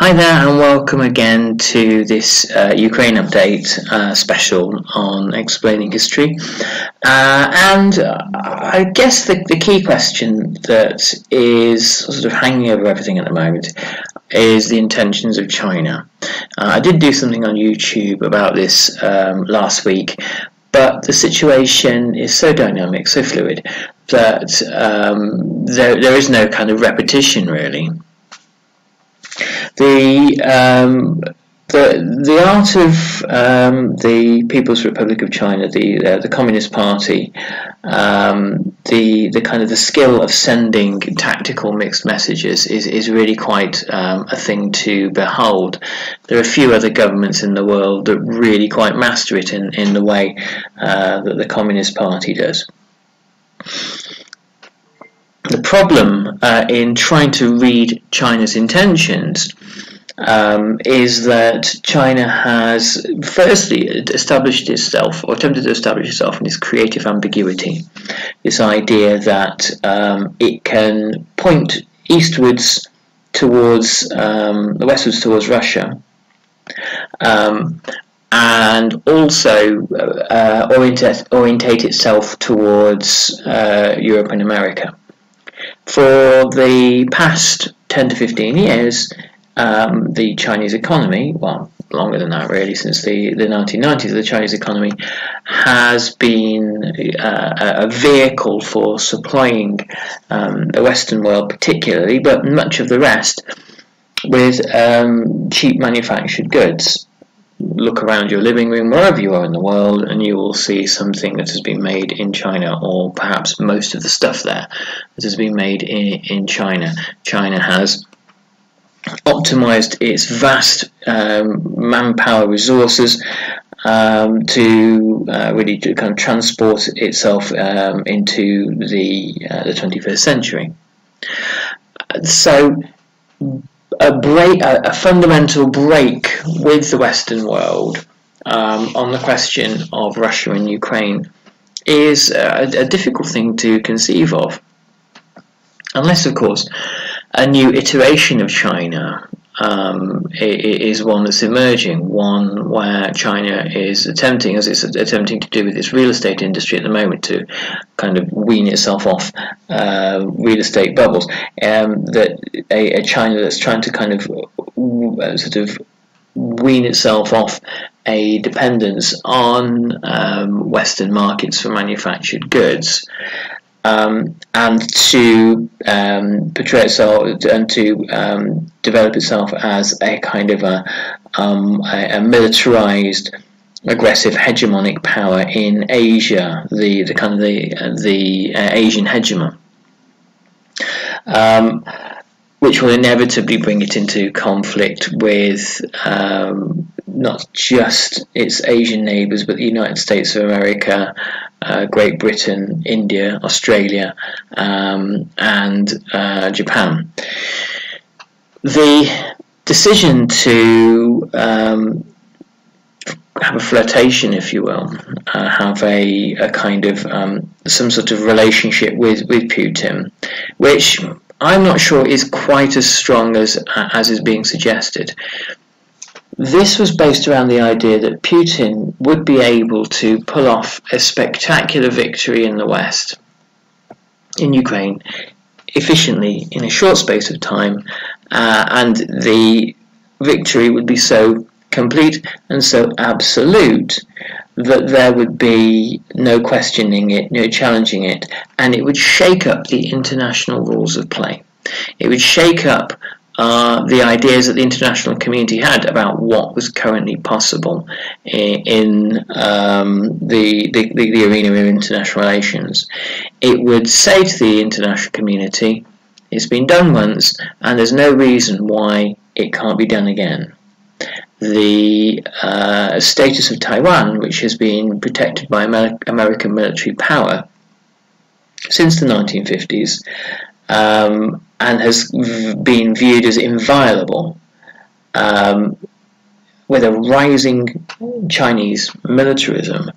Hi there, and welcome again to this uh, Ukraine update uh, special on explaining history. Uh, and I guess the, the key question that is sort of hanging over everything at the moment is the intentions of China. Uh, I did do something on YouTube about this um, last week, but the situation is so dynamic, so fluid, that um, there, there is no kind of repetition really. The um, the the art of um, the People's Republic of China, the uh, the Communist Party, um, the the kind of the skill of sending tactical mixed messages is is really quite um, a thing to behold. There are a few other governments in the world that really quite master it in in the way uh, that the Communist Party does. The problem uh, in trying to read China's intentions um, is that China has firstly established itself or attempted to establish itself in this creative ambiguity, this idea that um, it can point eastwards towards um, westwards towards Russia. Um, and also uh, orientate, orientate itself towards uh, Europe and America. For the past 10 to 15 years, um, the Chinese economy, well, longer than that really, since the, the 1990s, the Chinese economy has been uh, a vehicle for supplying um, the Western world, particularly, but much of the rest, with um, cheap manufactured goods. Look around your living room, wherever you are in the world, and you will see something that has been made in China, or perhaps most of the stuff there that has been made in, in China. China has optimized its vast um, manpower resources um, to uh, really to kind of transport itself um, into the uh, the 21st century. So a break, a, a fundamental break with the Western world um, on the question of Russia and Ukraine is a, a difficult thing to conceive of, unless, of course, a new iteration of China um, is one that's emerging, one where China is attempting, as it's attempting to do with its real estate industry at the moment, to kind of wean itself off uh, real estate bubbles. Um, that a, a, China that's trying to kind of uh, sort of wean itself off a dependence on um, Western markets for manufactured goods um, and to um, portray itself and to um, develop itself as a kind of a, um, a, a, militarized, aggressive hegemonic power in Asia, the, the kind of the the uh, Asian hegemon. Um, which will inevitably bring it into conflict with um, not just its Asian neighbours, but the United States of America, uh, Great Britain, India, Australia, um, and uh, Japan. The decision to um, have a flirtation, if you will, uh, have a, a kind of um, some sort of relationship with, with Putin, which I'm not sure is quite as strong as as is being suggested. This was based around the idea that Putin would be able to pull off a spectacular victory in the West, in Ukraine, efficiently in a short space of time, uh, and the victory would be so complete and so absolute that there would be no questioning it, no challenging it, and it would shake up the international rules of play. It would shake up uh, the ideas that the international community had about what was currently possible in, in um, the, the, the arena of international relations. It would say to the international community, it's been done once, and there's no reason why it can't be done again the uh, status of Taiwan, which has been protected by Amer American military power since the 1950s um, and has been viewed as inviolable. Um, with a rising Chinese militarism,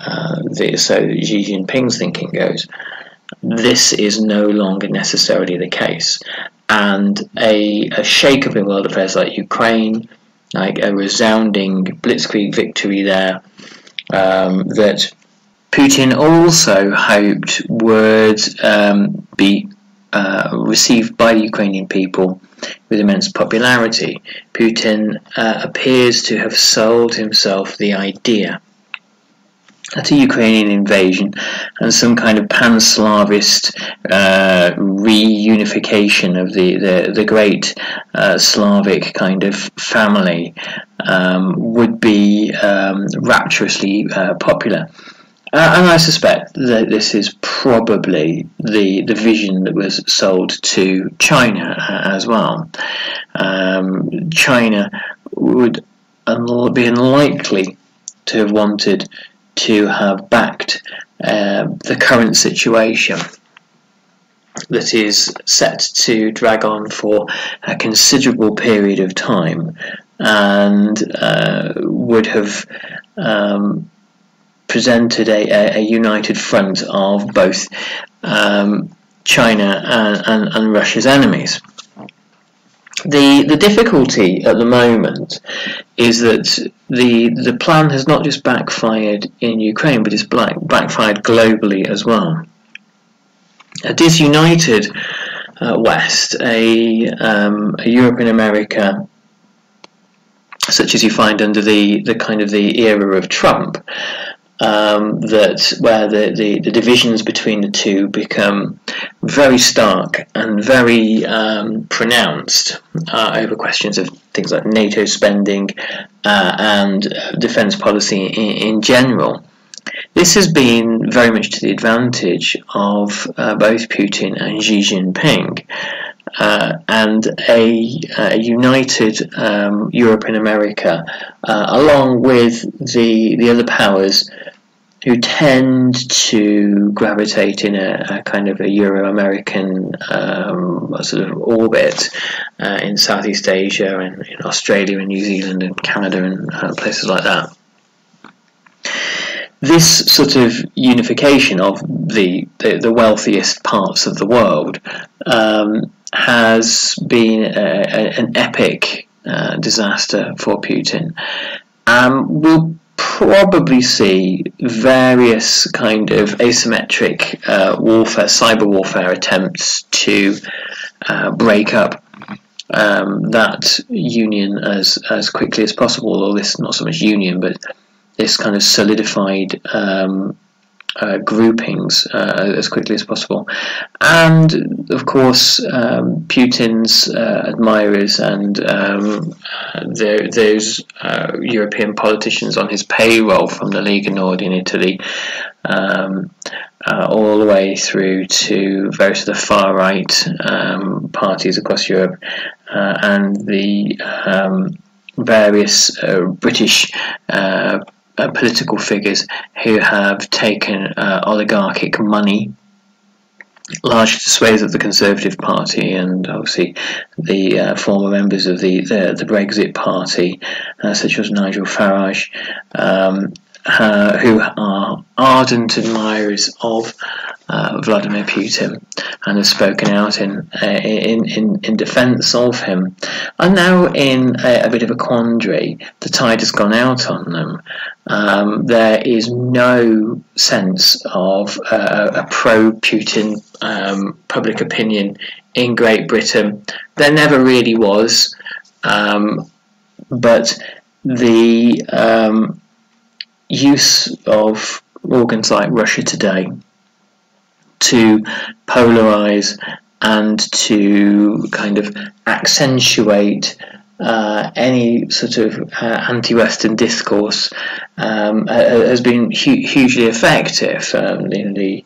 uh, the, so Xi Jinping's thinking goes, this is no longer necessarily the case. and a, a shake-up in world affairs like Ukraine, like a resounding blitzkrieg victory there, um, that Putin also hoped would um, be uh, received by the Ukrainian people with immense popularity. Putin uh, appears to have sold himself the idea that a Ukrainian invasion and some kind of pan-Slavist uh, reunification of the, the, the great uh, Slavic kind of family um, would be um, rapturously uh, popular. Uh, and I suspect that this is probably the the vision that was sold to China uh, as well. Um, China would be unlikely to have wanted to have backed uh, the current situation that is set to drag on for a considerable period of time and uh, would have um, presented a, a, united front of both um, China and, and, and Russia's enemies. The the difficulty at the moment is that the the plan has not just backfired in Ukraine, but it's black, backfired globally as well. A disunited uh, West, a, um, a Europe and America, such as you find under the, the kind of the era of Trump, um, that where the, the, the, divisions between the two become very stark and very um, pronounced uh, over questions of things like NATO spending uh, and defence policy in, in, general. This has been very much to the advantage of uh, both Putin and Xi Jinping. Uh, and a, a united um, Europe and America, uh, along with the the other powers who tend to gravitate in a, a kind of a Euro-American um, sort of orbit uh, in Southeast Asia and in Australia and New Zealand and Canada and uh, places like that. This sort of unification of the, the, the wealthiest parts of the world um, has been a, a, an epic uh, disaster for Putin. Um, we'll probably see various kind of asymmetric uh, warfare, cyber warfare attempts to uh, break up um, that union as as quickly as possible, or this not so much union, but this kind of solidified um, uh, groupings uh, as quickly as possible. And of course, um, Putin's uh, admirers and um, the, those uh, European politicians on his payroll from the Lega Nord in Italy. Um, uh, all the way through to various of the far right um, parties across Europe uh, and the um, various British uh, political figures who have taken uh, oligarchic money large swathes of the Conservative Party and obviously the uh, former members of the, the, the Brexit Party, uh, such as Nigel Farage, um, uh, who are ardent admirers of uh, Vladimir Putin and have spoken out in uh, in in, in defence of him, are now in a, a, bit of a quandary. The tide has gone out on them. Um, there is no sense of uh, a pro-Putin um, public opinion in Great Britain. There never really was, um, but the um, use of organs like Russia Today to polarize and to kind of accentuate uh, any sort of uh, anti-Western discourse um, has been hu hugely effective. Um, the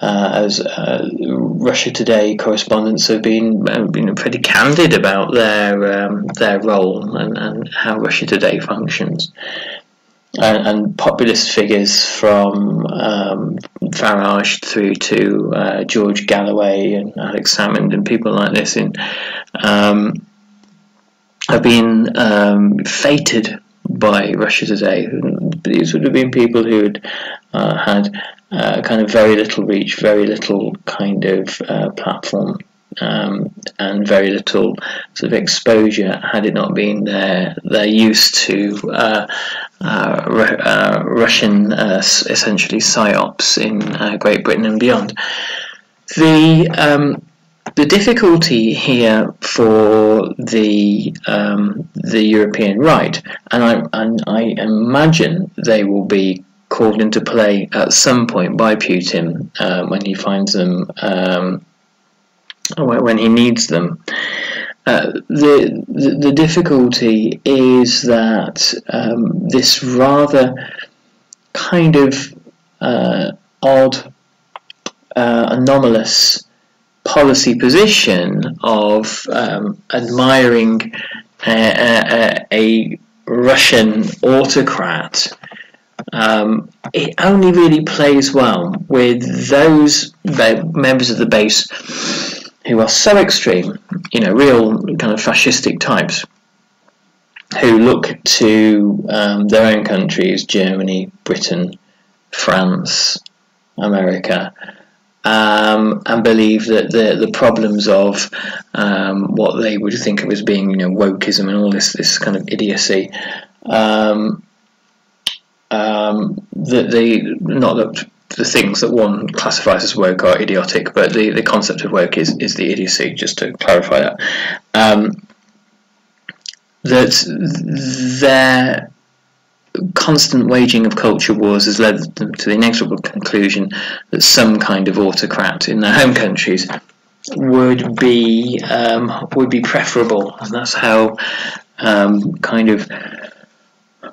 uh, as uh, Russia Today correspondents have been uh, been pretty candid about their um, their role and, and how Russia Today functions and, and populist figures from um, Farage through to uh, George Galloway and Alex Salmond and people like this in um, have been um, fated by Russia Today. These would have been people who had uh, had uh, kind of very little reach, very little kind of uh, platform um, and very little sort of exposure had it not been their their use to uh, uh, uh Russian uh, essentially psyops in uh, Great Britain and beyond. The um, the difficulty here for the um, the European right, and I and I imagine they will be called into play at some point by Putin uh, when he finds them um, when he needs them. Uh, the, the, the difficulty is that um, this rather kind of uh, odd, uh, anomalous policy position of um, admiring a, a, a, Russian autocrat, um, it only really plays well with those members of the base who are so extreme, you know, real kind of fascistic types, who look to um, their own countries, Germany, Britain, France, America, um, and believe that the the problems of um, what they would think of as being you know wokeism and all this this kind of idiocy um, um that they not that the things that one classifies as woke are idiotic, but the, the concept of woke is, is the idiocy, just to clarify that. Um, that their constant waging of culture wars has led them to the inexorable conclusion that some kind of autocrat in their home countries would be um, would be preferable, and that's how um, kind of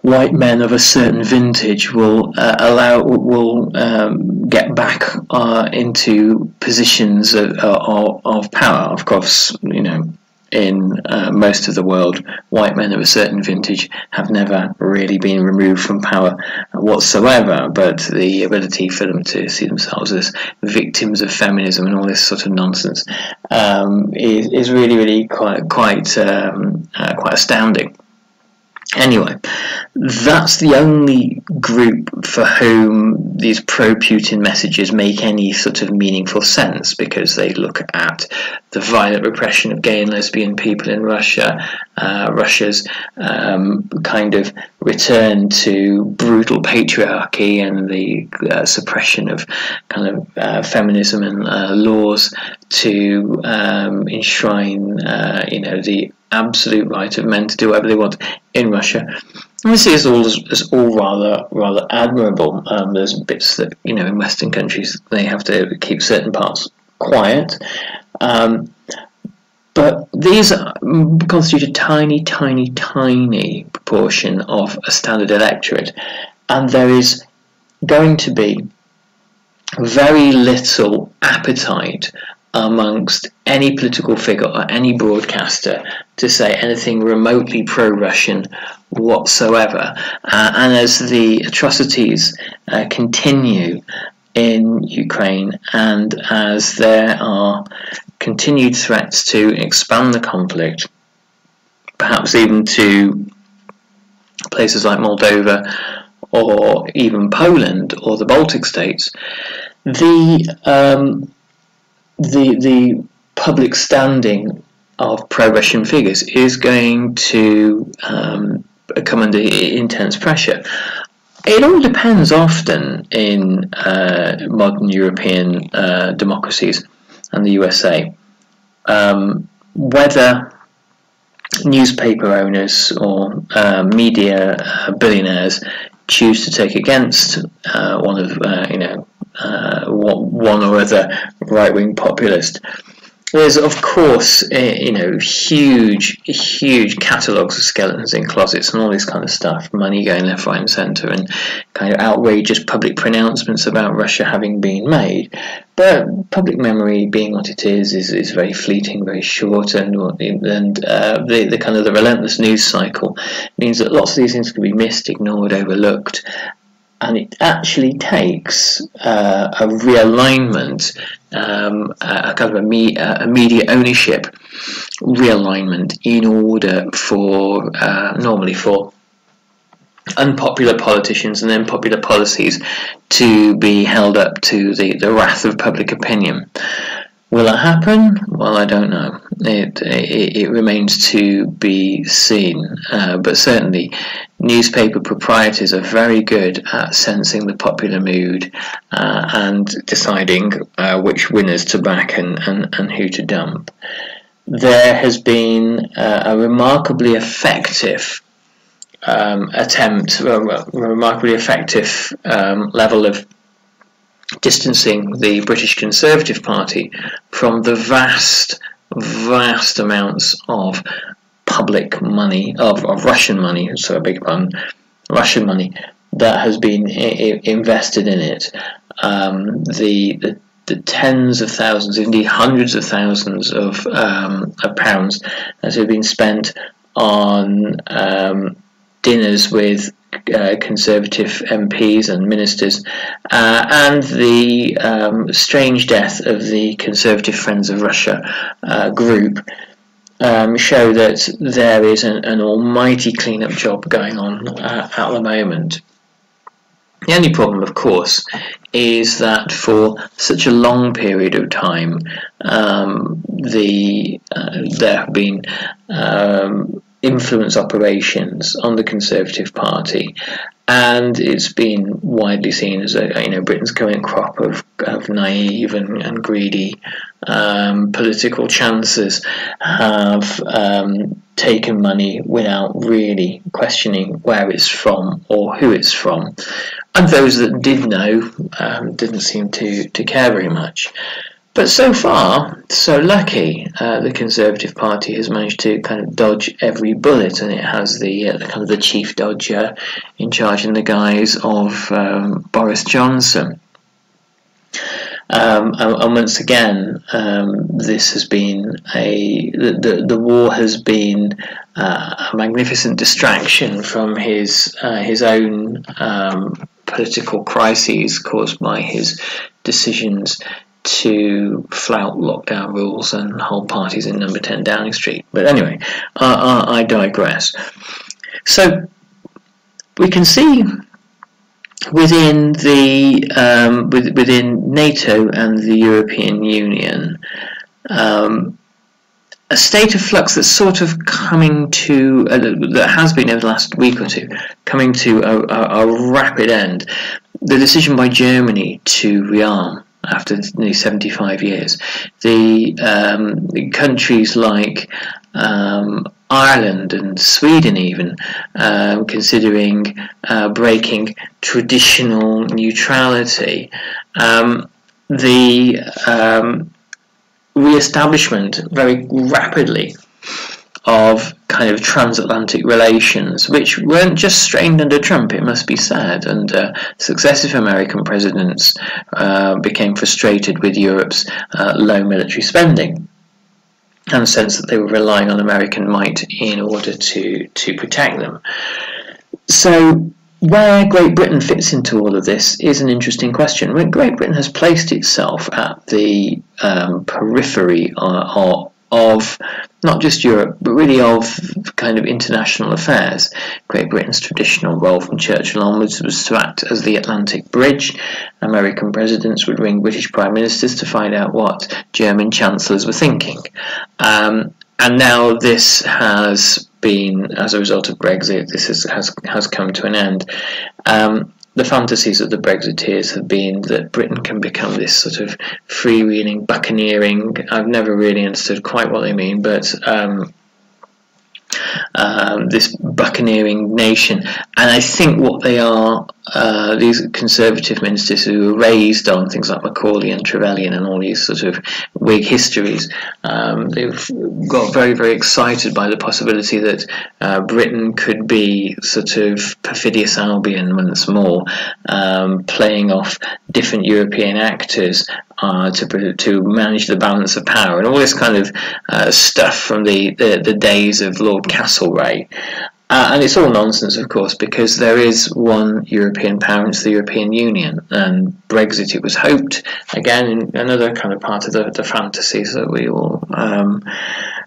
white men of a certain vintage will uh, allow will um, get back uh, into positions of, of, of, power. Of course, you know, in uh, most of the world, white men of a certain vintage have never really been removed from power whatsoever. But the ability for them to see themselves as victims of feminism and all this sort of nonsense um, is, is really, really quite quite um, uh, quite astounding. Anyway, that's the only group for whom these pro Putin messages make any sort of meaningful sense because they look at the violent repression of gay and lesbian people in Russia, uh, Russia's um, kind of return to brutal patriarchy and the uh, suppression of kind of uh, feminism and uh, laws to um, enshrine, uh, you know, the absolute right of men to do whatever they want in Russia. And we see all as all rather rather admirable. Um, there's bits that you know in Western countries they have to keep certain parts quiet. Um, but these constitute a tiny, tiny, tiny proportion of a standard electorate, and there is going to be very little appetite amongst any political figure or any broadcaster to say anything remotely pro-Russian whatsoever. Uh, and as the atrocities uh, continue in Ukraine and as there are continued threats to expand the conflict, perhaps even to places like Moldova or even Poland or the Baltic states, the um, the the public standing of pro-Russian figures is going to um, come under intense pressure. It all depends often in uh, modern European uh, democracies and the USA um, whether newspaper owners or uh, media uh, billionaires choose to take against uh, one of uh, you know uh, one or other right-wing populist. There's of course you know huge huge catalogues of skeletons in closets and all this kind of stuff, money going left, right, and centre, and kind of outrageous public pronouncements about Russia having been made. But public memory, being what it is, is, is very fleeting, very short, and and uh, the the kind of the relentless news cycle means that lots of these things can be missed, ignored, overlooked, and it actually takes uh, a realignment, um, a kind of a, me, a media ownership realignment in order for uh, normally for unpopular politicians and unpopular policies to be held up to the, the wrath of public opinion. Will it happen? Well, I don't know. It it, it remains to be seen. Uh, but certainly, newspaper proprietors are very good at sensing the popular mood uh, and deciding uh, which winners to back and, and, and who to dump. There has been uh, a remarkably effective um, attempt, a remarkably effective um, level of distancing the British Conservative Party from the vast, vast amounts of public money, of, of Russian money, so a big pardon, Russian money that has been invested in it. Um, the, the the tens of thousands, indeed hundreds of thousands of, um, of pounds that have been spent on um, dinners with uh, Conservative MPs and ministers, uh, and the um, strange death of the Conservative Friends of Russia uh, group. Um, show that there is an, an almighty clean-up job going on uh, at the moment. The only problem, of course, is that for such a long period of time, um, the uh, there have been um, influence operations on the Conservative Party, and it's been widely seen as a you know Britain's current crop of, of naive and, and greedy um, political chances have um, taken money without really questioning where it's from or who it's from, and those that did know um, didn't seem to to care very much. But so far, so lucky, uh, the Conservative Party has managed to kind of dodge every bullet, and it has the, uh, kind of the chief dodger in charge in the guise of um, Boris Johnson. Um, and, and, once again, um, this has been a the, the, the war has been uh, a magnificent distraction from his uh, his own um, political crises caused by his decisions to flout lockdown rules and hold parties in number 10 Downing Street. But anyway, I, I, I digress. So we can see within the um, with, within NATO and the European Union um, a state of flux that's sort of coming to uh, that has been over the last week or two coming to a, a, a rapid end. The decision by Germany to rearm after nearly 75 years. The, um, countries like um, Ireland and Sweden, even um, considering uh, breaking traditional neutrality, um, the um, re-establishment very rapidly of kind of transatlantic relations, which weren't just strained under Trump, it must be said. And uh, successive American presidents uh, became frustrated with Europe's uh, low military spending and the sense that they were relying on American might in order to, to protect them. So, where Great Britain fits into all of this is an interesting question. Great Britain has placed itself at the um, periphery of, of not just Europe, but really of kind of international affairs. Great Britain's traditional role from Churchill onwards was to act as the Atlantic bridge. American presidents would ring British prime ministers to find out what German chancellors were thinking. Um, and now this has been, as a result of Brexit, this has has, has come to an end. Um, the fantasies of the Brexiteers have been that Britain can become this sort of freewheeling, buccaneering. I've never really understood quite what they mean, but um, um, this buccaneering nation. And I think what they are, uh, these conservative ministers who were raised on things like Macaulay and Trevelyan and all these sort of Whig histories, um, they've got very, very excited by the possibility that uh, Britain could be sort of perfidious Albion once more, um, playing off different European actors uh, to to manage the balance of power and all this kind of uh, stuff from the, the, the days of Lord Castlereagh. Uh, and it's all nonsense, of course, because there is one European power, it's the European Union. And Brexit, it was hoped, again, another kind of part of the, the fantasies that we will um,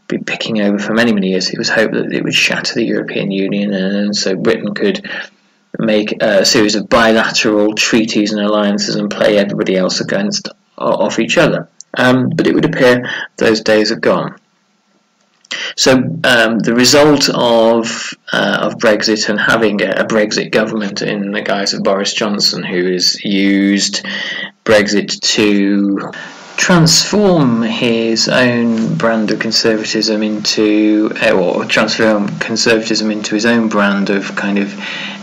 be picking over for many, many years. It was hoped that it would shatter the European Union, and so Britain could make a series of bilateral treaties and alliances and play everybody else against off each other. Um, but it would appear those days are gone. So um, the result of uh, of Brexit and having a, a, Brexit government in the guise of Boris Johnson, who has used Brexit to transform his own brand of conservatism into, uh, or transform conservatism into his own brand of kind of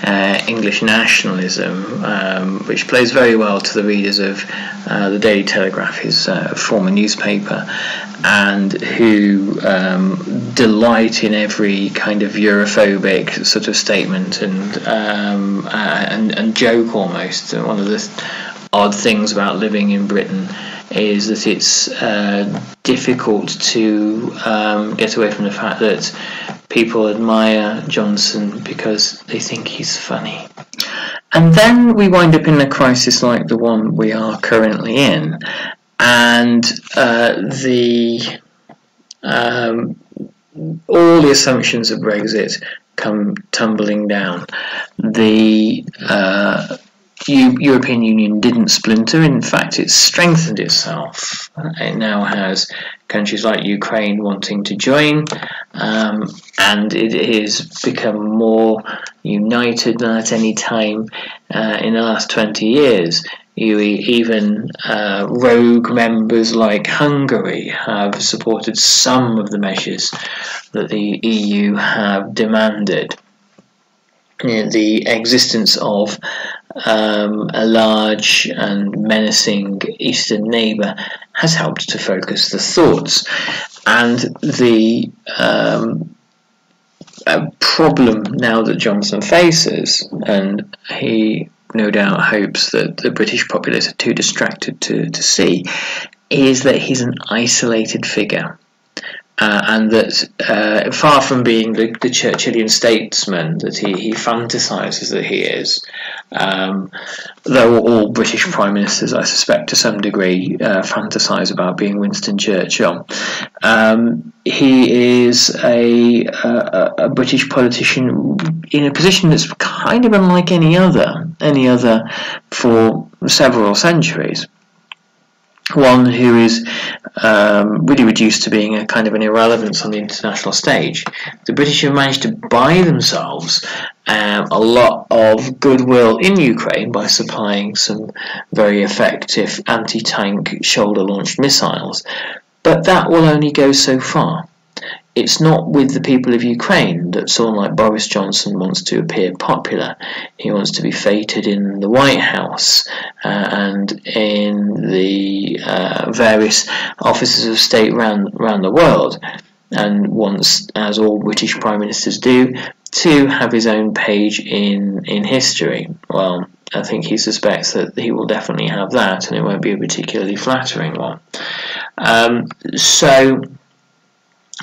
uh, English nationalism, um, which plays very well to the readers of uh, the Daily Telegraph, his uh, former newspaper, and who um, delight in every kind of Europhobic sort of statement and um, uh, and, and joke almost. One of the odd things about living in Britain is that it's uh, difficult to um, get away from the fact that people admire Johnson because they think he's funny. And then we wind up in a crisis like the one we are currently in, and uh, the um, all the assumptions of Brexit come tumbling down. The uh, European Union didn't splinter. In fact, it strengthened itself. It now has countries like Ukraine wanting to join, um, and it has become more united than at any time uh, in the last 20 years. Even uh, rogue members like Hungary have supported some of the measures that the EU have demanded. The existence of um, a large and menacing eastern neighbour has helped to focus the thoughts. And the um, problem now that Johnson faces, and he no doubt hopes that the British populace are too distracted to, to see, is that he's an isolated figure uh, and that uh, far from being the, the, Churchillian statesman that he, he fantasises that he is, um, though all British prime ministers, I suspect, to some degree, uh, fantasise about being Winston Churchill, um, he is a, a, a, British politician in a position that's kind of unlike any other, any other for several centuries one who is um, really reduced to being a kind of an irrelevance on the international stage. The British have managed to buy themselves um, a lot of goodwill in Ukraine by supplying some very effective anti-tank shoulder-launched missiles, but that will only go so far it's not with the people of Ukraine that someone like Boris Johnson wants to appear popular. He wants to be feted in the White House uh, and in the uh, various offices of state around, around the world, and wants, as all British prime ministers do, to have his own page in, in history. Well, I think he suspects that he will definitely have that, and it won't be a particularly flattering one. Um, so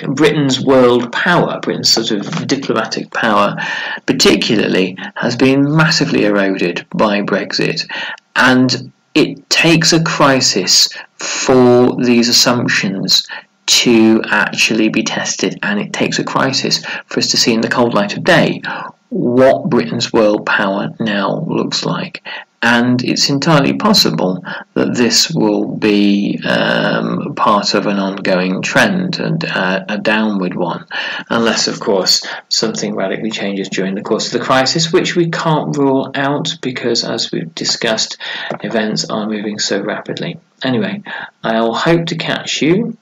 Britain's world power, Britain's sort of diplomatic power, particularly, has been massively eroded by Brexit. And it takes a crisis for these assumptions to actually be tested, and it takes a crisis for us to see in the cold light of day what Britain's world power now looks like and it's entirely possible that this will be um, part of an ongoing trend and uh, a downward one, unless, of course, something radically changes during the course of the crisis, which we can't rule out because, as we've discussed, events are moving so rapidly. Anyway, I'll hope to catch you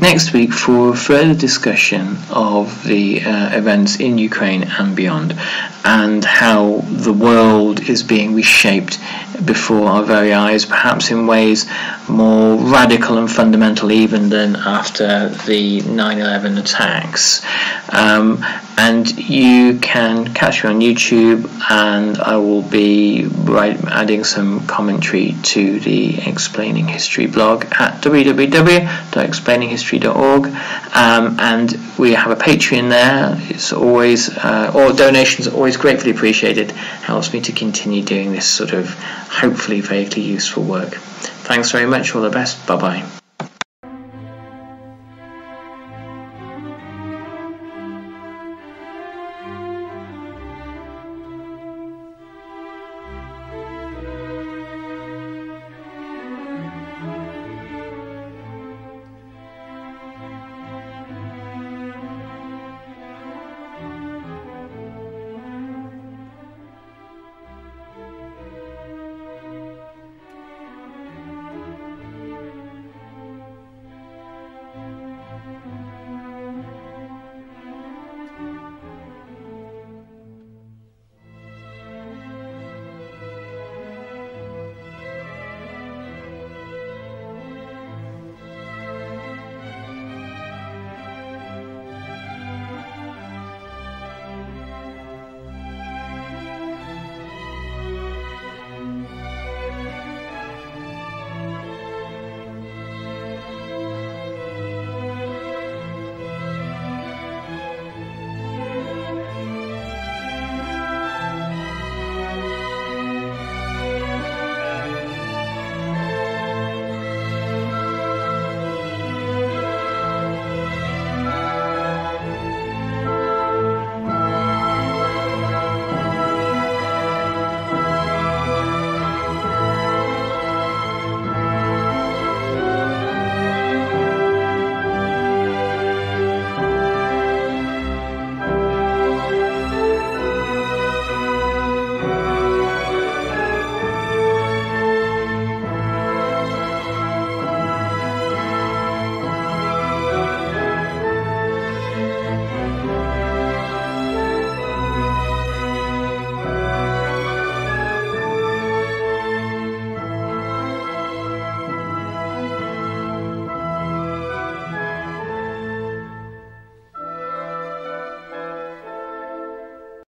next week for further discussion of the uh, events in Ukraine and beyond and how the world is being reshaped before our very eyes, perhaps in ways more radical and fundamental even than after the 9 11 attacks. Um, and you can catch me on YouTube, and I will be right, adding some commentary to the Explaining History blog at www.explaininghistory.org. Um, and we have a Patreon there. It's always, uh, or donations are always gratefully appreciated. Helps me to continue doing this sort of hopefully vaguely useful work. Thanks very much. All the best. Bye bye.